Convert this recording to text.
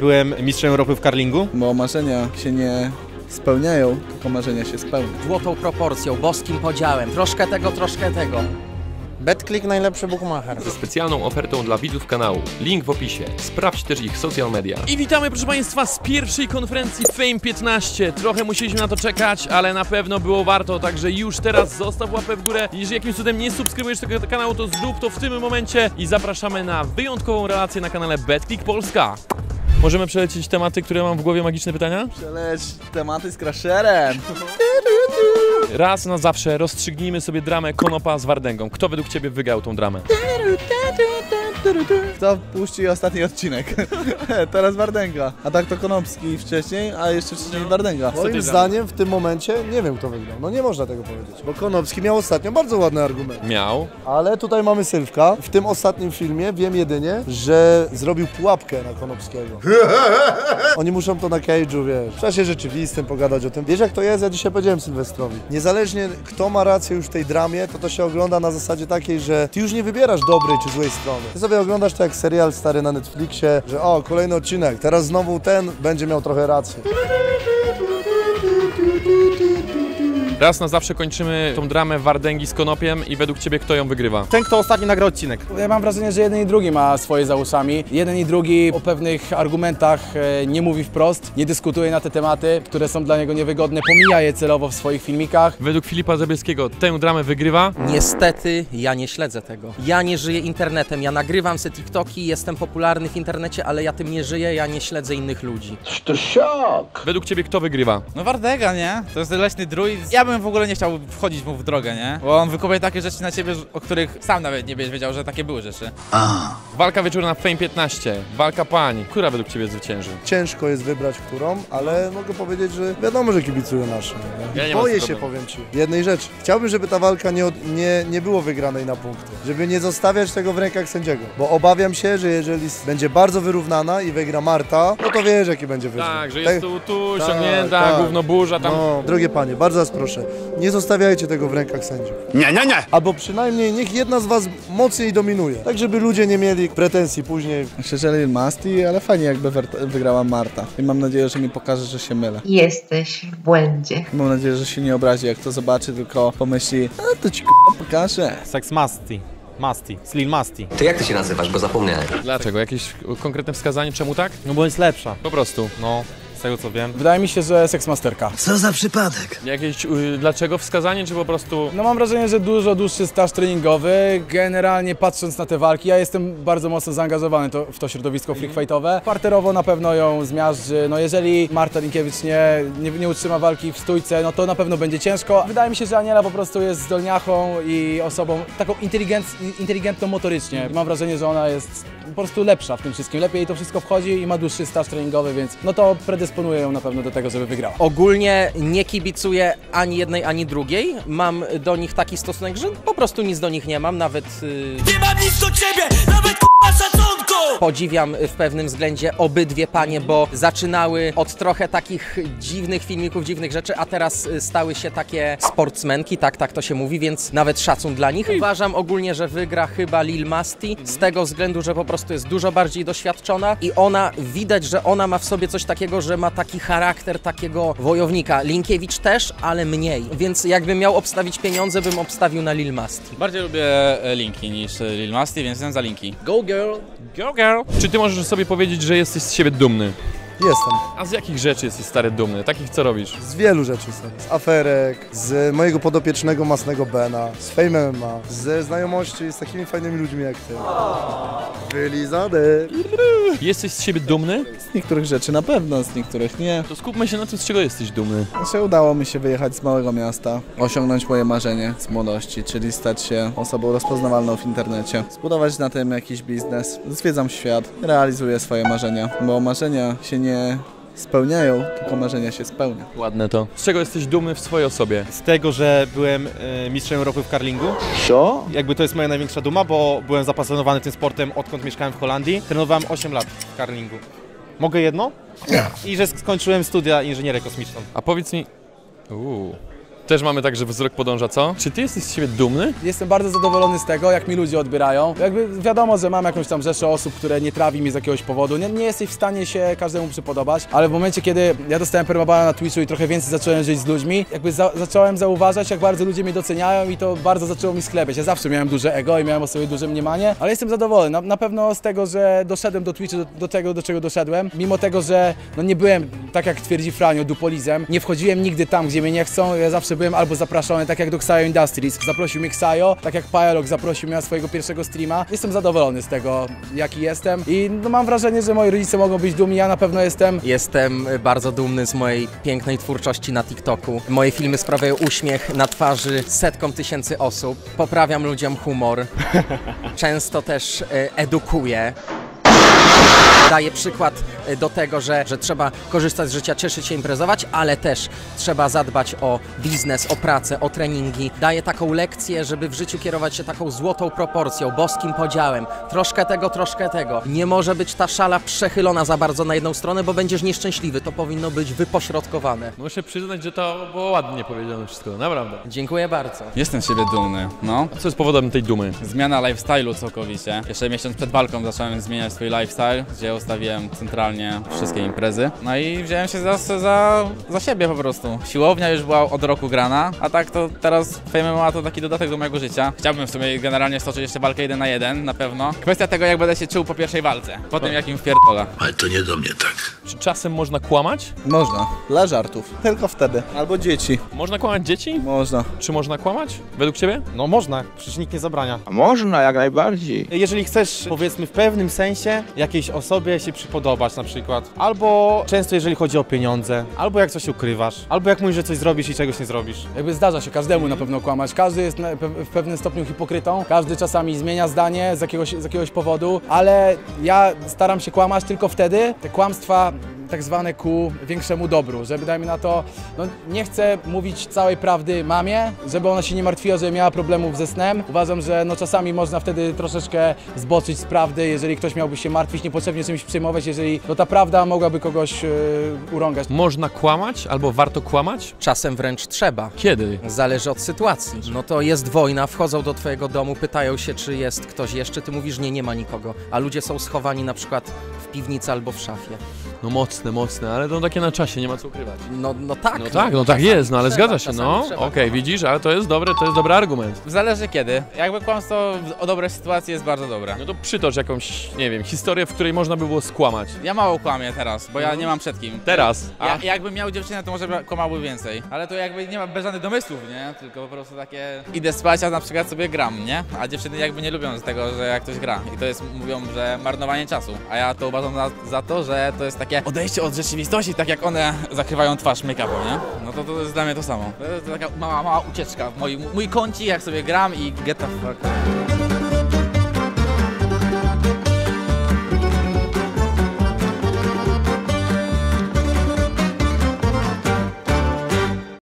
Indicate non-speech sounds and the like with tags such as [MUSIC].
Byłem mistrzem Europy w karlingu. Bo marzenia się nie spełniają, tylko marzenia się spełnią. Złotą proporcją, boskim podziałem. Troszkę tego, troszkę tego. BetClick najlepszy bookmacher. ze specjalną ofertą dla widzów kanału. Link w opisie. Sprawdź też ich social media. I witamy proszę Państwa z pierwszej konferencji Fame 15. Trochę musieliśmy na to czekać, ale na pewno było warto, także już teraz zostaw łapę w górę. Jeżeli jakimś cudem nie subskrybujesz tego kanału, to zrób to w tym momencie i zapraszamy na wyjątkową relację na kanale BetClick Polska. Możemy przelecieć tematy, które mam w głowie, magiczne pytania? Przeleć tematy z crasherem. [LAUGHS] Raz na zawsze rozstrzygnijmy sobie dramę Konopa z Wardęgą. Kto według Ciebie wygrał tą dramę? Kto puści ostatni odcinek? [LAUGHS] Teraz Wardęga. A tak to Konopski wcześniej, a jeszcze wcześniej Wardęga. ty Moim zdaniem w tym momencie nie wiem kto wygrał. No nie można tego powiedzieć. Bo Konopski miał ostatnio bardzo ładny argument. Miał. Ale tutaj mamy Sylwka. W tym ostatnim filmie wiem jedynie, że zrobił pułapkę na Konopskiego. [LAUGHS] Oni muszą to na cage'u, wiesz, w czasie rzeczywistym pogadać o tym. Wiesz jak to jest? Ja dzisiaj powiedziałem Sylwestrowi. Niezależnie kto ma rację już w tej dramie, to to się ogląda na zasadzie takiej, że ty już nie wybierasz dobrej czy złej strony. Ty sobie oglądasz to jak serial stary na Netflixie, że o, kolejny odcinek, teraz znowu ten będzie miał trochę racji. Raz na zawsze kończymy tą dramę Wardęgi z Konopiem i według Ciebie kto ją wygrywa? Ten, kto ostatni nagra odcinek. Ja mam wrażenie, że jeden i drugi ma swoje za uszami. Jeden i drugi o pewnych argumentach e, nie mówi wprost, nie dyskutuje na te tematy, które są dla niego niewygodne, pomija je celowo w swoich filmikach. Według Filipa Zabielskiego tę dramę wygrywa? Niestety ja nie śledzę tego. Ja nie żyję internetem, ja nagrywam se TikToki, jestem popularny w internecie, ale ja tym nie żyję, ja nie śledzę innych ludzi. Według Ciebie kto wygrywa? No Wardega, nie? To jest leśny druid. Ja bym w ogóle nie chciał wchodzić mu w drogę, nie? Bo on wykupuje takie rzeczy na ciebie, o których sam nawet nie będziesz wiedział, że takie były rzeczy. Walka wieczorna w Fame 15. Walka pań. Która według Ciebie zwycięży? Ciężko jest wybrać którą, ale mogę powiedzieć, że wiadomo, że kibicuję naszym. nie? Ja nie mam Boję się, problemu. powiem Ci, jednej rzeczy. Chciałbym, żeby ta walka nie, od, nie, nie było wygranej na punkty. Żeby nie zostawiać tego w rękach sędziego. Bo obawiam się, że jeżeli będzie bardzo wyrównana i wygra Marta, no to wiesz, jaki będzie wynik. Tak, że jest tu, tu, tak, ściągnięta, tak. gówno burza, tam... No, drogie panie, bardzo was proszę, nie zostawiajcie tego w rękach sędziów. Nie, nie, nie! Albo przynajmniej niech jedna z was mocniej dominuje. Tak, żeby ludzie nie mieli pretensji później. Szczerze Lil Masti, ale fajnie jakby wygrała Marta. I mam nadzieję, że mi pokaże, że się mylę. Jesteś w błędzie. Mam nadzieję, że się nie obrazi, jak to zobaczy, tylko pomyśli, a to ci k***a pokażę. Sex Masti. Masti. Slil Masti. Ty jak ty się nazywasz, bo zapomniałem. Dlaczego? Jakieś konkretne wskazanie, czemu tak? No bo jest lepsza. Po prostu. No, tego co wiem. Wydaje mi się, że seksmasterka. Jakieś y, dlaczego wskazanie, czy po prostu... No mam wrażenie, że dużo dłuższy staż treningowy. Generalnie patrząc na te walki, ja jestem bardzo mocno zaangażowany to, w to środowisko freak fightowe. Parterowo na pewno ją zmiażdży. No jeżeli Marta Linkiewicz nie, nie, nie utrzyma walki w stójce, no to na pewno będzie ciężko. Wydaje mi się, że Aniela po prostu jest zdolniachą i osobą taką inteligenc, inteligentną motorycznie. Mam wrażenie, że ona jest po prostu lepsza w tym wszystkim. Lepiej jej to wszystko wchodzi i ma dłuższy staż treningowy, więc no to predysponuje ją na pewno do tego, żeby wygrała. Ogólnie nie kibicuję ani jednej, ani drugiej. Mam do nich taki stosunek, że po prostu nic do nich nie mam, nawet... Nie mam nic do ciebie, nawet! Podziwiam w pewnym względzie obydwie panie, bo zaczynały od trochę takich dziwnych filmików, dziwnych rzeczy, a teraz y, stały się takie sportsmenki, tak, tak to się mówi, więc nawet szacun dla nich. Uważam ogólnie, że wygra chyba Lil Masti, z tego względu, że po prostu jest dużo bardziej doświadczona i ona, widać, że ona ma w sobie coś takiego, że ma taki charakter takiego wojownika. Linkiewicz też, ale mniej, więc jakbym miał obstawić pieniądze, bym obstawił na Lil Masti. Bardziej lubię e, Linki niż e, Lil Masti, więc jestem za Linki. Go girl! Go girl! Czy ty możesz sobie powiedzieć, że jesteś z siebie dumny? Jestem. A z jakich rzeczy jesteś stary dumny? Takich co robisz? Z wielu rzeczy są. Z aferek, z mojego podopiecznego Masnego Bena, z Fame MMA, ze znajomości z takimi fajnymi ludźmi jak ty. Wylizany. Jesteś z siebie dumny? Z niektórych rzeczy na pewno, z niektórych nie. To skupmy się na tym, z czego jesteś dumny. Znaczy, udało mi się wyjechać z małego miasta, osiągnąć moje marzenie z młodości, czyli stać się osobą rozpoznawalną w internecie, zbudować na tym jakiś biznes, zwiedzam świat, realizuję swoje marzenia, bo marzenia się nie spełniają, tylko marzenia się spełnia. Ładne to. Z czego jesteś dumny w swojej osobie? Z tego, że byłem e, mistrzem Europy w karlingu. Co? Jakby to jest moja największa duma, bo byłem zapasjonowany tym sportem odkąd mieszkałem w Holandii. Trenowałem 8 lat w karlingu. Mogę jedno? Nie. I że skończyłem studia inżynierę kosmiczną. A powiedz mi... Uuu. Też mamy tak, że wzrok podąża, co? Czy ty jesteś z siebie dumny? Jestem bardzo zadowolony z tego, jak mi ludzie odbierają. Jakby wiadomo, że mam jakąś tam rzeszę osób, które nie trawi mi z jakiegoś powodu. Nie, nie jesteś w stanie się każdemu przypodobać, ale w momencie, kiedy ja dostałem permabana na Twitchu i trochę więcej zacząłem żyć z ludźmi, jakby za, zacząłem zauważać, jak bardzo ludzie mnie doceniają i to bardzo zaczęło mi sklepiać. Ja zawsze miałem duże ego i miałem o sobie duże mniemanie, ale jestem zadowolony. Na, na pewno z tego, że doszedłem do Twitcha, do, do tego, do czego doszedłem. Mimo tego, że no nie byłem, tak jak twierdzi Franio, dupolizem, nie wchodziłem nigdy tam, gdzie mnie nie chcą. Ja zawsze byłem albo zapraszany, tak jak do Xayo Industries. Zaprosił mnie Xayo, tak jak Paelok zaprosił mnie na swojego pierwszego streama. Jestem zadowolony z tego, jaki jestem i no, mam wrażenie, że moi rodzice mogą być dumni. Ja na pewno jestem. Jestem bardzo dumny z mojej pięknej twórczości na TikToku. Moje filmy sprawiają uśmiech na twarzy setkom tysięcy osób. Poprawiam ludziom humor. [LAUGHS] Często też e, edukuję. Daję przykład e, do tego, że, że trzeba korzystać z życia, cieszyć się, imprezować, ale też trzeba zadbać o biznes, o pracę, o treningi. Daję taką lekcję, żeby w życiu kierować się taką złotą proporcją, boskim podziałem. Troszkę tego, troszkę tego. Nie może być ta szala przechylona za bardzo na jedną stronę, bo będziesz nieszczęśliwy. To powinno być wypośrodkowane. Muszę przyznać, że to było ładnie powiedziane wszystko, naprawdę. Dziękuję bardzo. Jestem z siebie dumny, no. A co jest powodem tej dumy? Zmiana lifestyle'u całkowicie. Jeszcze miesiąc przed walką zacząłem zmieniać swój lifestyle, gdzie ustawiłem centralnie wszystkie imprezy. No i wziąłem się za, za, za siebie po prostu. Siłownia już była od roku grana, a tak to teraz Fame MMA to taki dodatek do mojego życia. Chciałbym w sumie generalnie stoczyć jeszcze walkę jeden na jeden, na pewno. Kwestia tego, jak będę się czuł po pierwszej walce. Po tym, jak im wpierdolę. Ale to nie do mnie tak. Czy czasem można kłamać? Można. Dla żartów. Tylko wtedy. Albo dzieci. Można kłamać dzieci? Można. Czy można kłamać? Według ciebie? No można, przecież nikt nie zabrania. Można, jak najbardziej. Jeżeli chcesz, powiedzmy, w pewnym sensie jakiejś osobie się przypodobać na przykład, albo często jeżeli chodzi o pieniądze, albo jak coś ukrywasz, albo jak mówisz, że coś zrobisz i czegoś nie zrobisz. Jakby zdarza się każdemu na pewno kłamać. Każdy jest w pewnym stopniu hipokrytą, każdy czasami zmienia zdanie z jakiegoś, z jakiegoś powodu, ale ja staram się kłamać tylko wtedy, te kłamstwa tak zwane ku większemu dobru, żeby dajmy na to, no nie chcę mówić całej prawdy mamie, żeby ona się nie martwiła, że miała problemów ze snem. Uważam, że no czasami można wtedy troszeczkę zboczyć z prawdy, jeżeli ktoś miałby się martwić, niepotrzebnie czymś przejmować, jeżeli no ta prawda mogłaby kogoś yy, urągać. Można kłamać albo warto kłamać? Czasem wręcz trzeba. Kiedy? Zależy od sytuacji. No to jest wojna, wchodzą do twojego domu, pytają się, czy jest ktoś jeszcze, ty mówisz, nie, nie ma nikogo. A ludzie są schowani na przykład w piwnicy albo w szafie. No mocne, mocne, ale to takie na czasie, nie ma co ukrywać. No, no tak. No tak, no tak jest, no ale trzeba, zgadza się, czasami no. trzeba Okej, widzisz, ale to jest dobre, to jest dobry argument. Zależy kiedy. Jakby kłamstwo o dobrej sytuacji jest bardzo dobre. No to przytocz jakąś, nie wiem, historię, w której można by było skłamać. Ja mało kłamię teraz, bo ja nie mam przed kim. Teraz. Ja, jakbym miał dziewczynę, to może by kłamałby więcej. Ale to jakby nie ma bez żadnych domysłów, nie? Tylko po prostu takie... Idę spać, a na przykład sobie gram, nie? A dziewczyny jakby nie lubią z tego, że jak ktoś gra. I to jest, mówią, że marnowanie czasu. A ja to uważam za, za to, że to jest takie odejście od rzeczywistości, tak jak one zakrywają twarz make-upem, nie? No to, to jest dla mnie to samo. To jest taka mała, mała ucieczka. Mój, mój kącik, jak sobie gram i get the fuck.